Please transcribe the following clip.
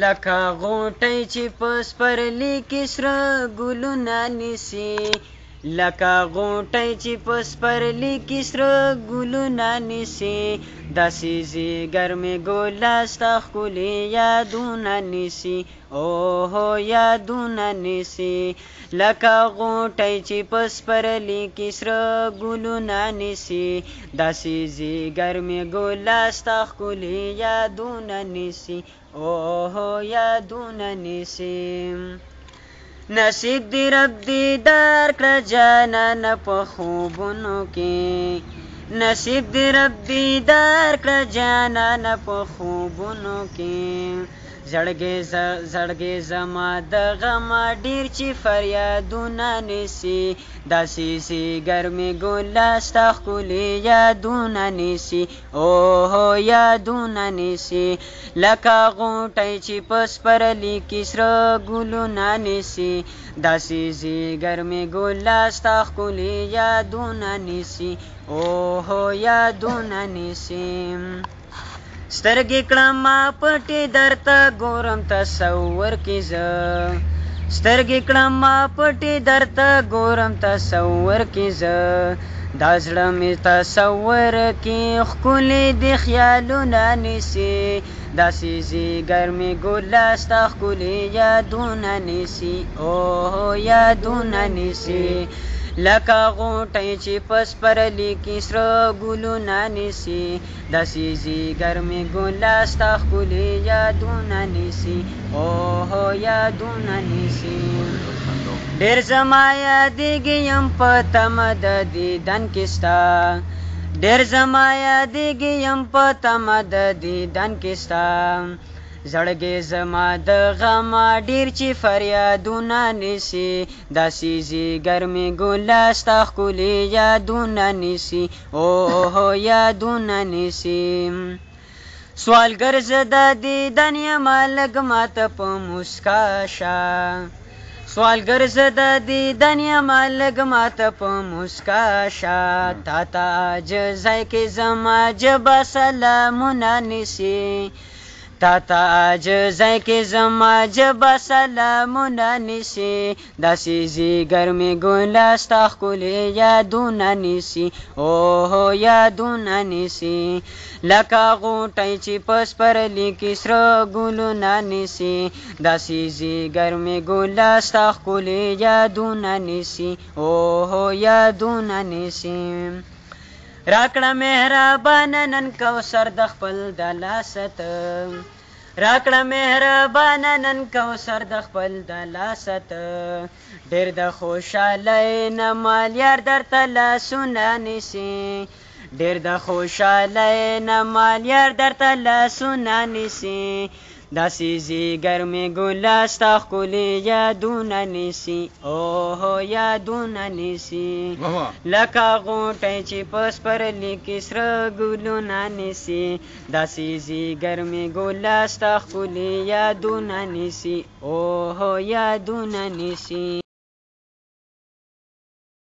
لکه غوټۍ چې په سپرلي کې سره ګلونه نیسي لکه غونټی چې په سپرلي کې سره ګلونه نیسي داسې ګرمې ګوله ستا ښکلې یادونه نیسي اوهو یادونه نیسي لکه غونټی چې په سپرلي کې سره ګلونه نیسي داسې ګرمې ګوله ستا ښکلې یادونه نیسي اوهو یادونه نیسي نصیب دی رب دی دار کړه جانان په خوبونو کې نصیب دی رب دی دار کړه جانان په خوبونو کې زړګې زما د غم ډیر چې فریادونه نسی داسې سي ګرمې ګلا ستا ښکلې یادونه نسی او هو یادونه نسی لکه غوټۍ چې په سپرلي کې سره ګلونه نسی داسې سي ګرمې ګلا ستا ښکلې یادونه نسی او هو یادونه نسی سترګې کړم ما پټې درته ګورم تصور کې زه سترګې کړم ما پټې درته ګورم تصور کې زه دا زړه مې تصور کې ښکلې د خیالونه نیسي داسې ځیګر مې ګله ستا ښکلې یادونه نیسي او یادونه نیسي لکه غوټۍ چې پس پرلی کې سره ګلونه نیسي داسې ځیګر مې ګلا ستا ښکلې یادونه نیسي اوهو یادونه نیسي ډېر زما یادېږي یم په تمه د دیدن کې ستا ډېر زما یادېږي یم په تمه د دیدن کې ستا زړګې زما د غم ډیر چې فریادونه نسی داسې زی ګرمي ګلا ستا خولي یادونه نسی او هو یادونه نسی سوالګر زه د دیدن یم لږ ماته په مسکا شه سوالګر زه د دیدن یم لږ ماته په مسکا شه تا ته عاجزی کې زما ژبه سلامونه نیسي تا تا عجزای کې زما جب سلامونه نسی داسې زی ګرمي ګل ستا خولې یادونه نسی او یادونه نسی لکه غوټی چې پس پر لیکي سره ګلونه نسی داسې زی ګرمي ګل ستا خولې یادونه نسی او یادونه نسی راکړه مهربان نن کوثر د خپل د لاست راکړه مهربان نن کوثر د خپل د لاست ډېر د خوشاله نه مالیار درته لاسونه نیسي ډېر د خوشاله نه مالیار درته لاسونه نیسي داسې زیګر می ګلا ستا خولې یادونه نیسی او هو یادونه نیسی لکه غوټه چې پس پر لیکي سره ګلونه نیسی داسې زیګر می ګلا ستا خولې یادونه نیسی او هو یادونه نیسی